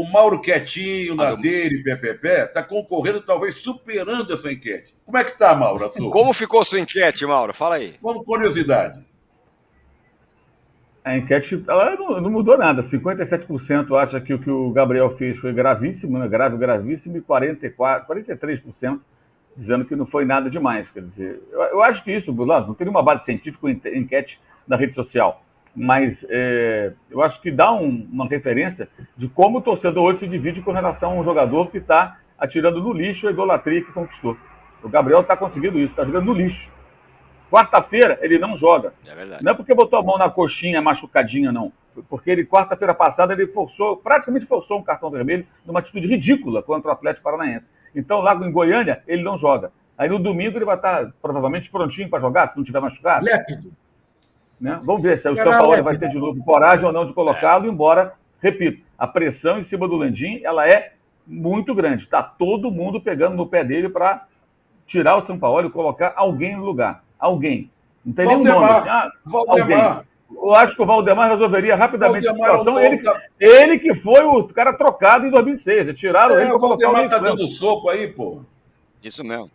o Mauro Quietinho, na dele, PPP, está concorrendo, talvez superando essa enquete. Como é que está, Mauro? Como ficou sua enquete, Mauro? Fala aí. Como curiosidade. A enquete ela não, não, mudou nada. 57% acha que o que o Gabriel fez foi gravíssimo, né? grave, gravíssimo, e 44, 43% dizendo que não foi nada demais. Quer dizer, eu, eu acho que isso, não tem nenhuma base científica em enquete na rede social, mas é, eu acho que dá um, uma referência de como o torcedor hoje se divide com relação a um jogador que está atirando no lixo a idolatria que conquistou. O Gabriel está conseguindo isso, está jogando no lixo. Quarta-feira ele não joga. É verdade. Não é porque botou a mão na coxinha machucadinha, não. Porque ele, quarta-feira passada, ele forçou, praticamente forçou um cartão vermelho numa atitude ridícula contra o Atlético Paranaense. Então, lá em Goiânia, ele não joga. Aí no domingo ele vai estar provavelmente prontinho para jogar, se não tiver machucado. Lépido. Né? Vamos ver se o São Paulo vai ter de novo coragem ou não de colocá-lo, é. embora, repito, a pressão em cima do Landim ela é muito grande. Está todo mundo pegando no pé dele para tirar o São Paulo e colocar alguém no lugar alguém. Não tem Valdemar, nenhum nome. Assim, ah, Valdemar. Alguém. Eu acho que o Valdemar resolveria rapidamente Valdemar a situação. Ele, ele que foi o cara trocado em 2006. Tiraram é, ele para colocar o Valdemar tá dando soco aí, pô. Isso mesmo.